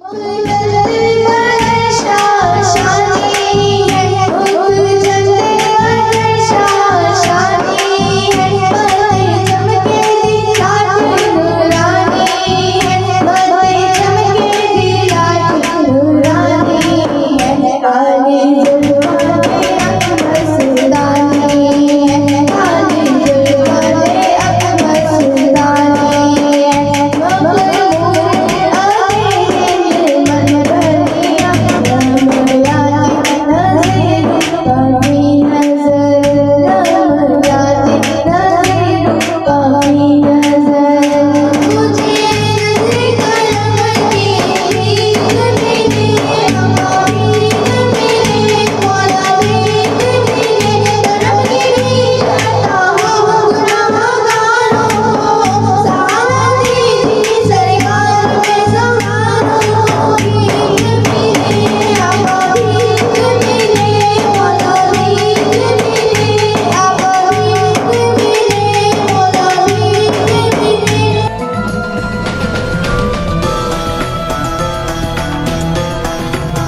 Bye.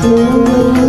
Ooh.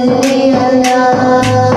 Allah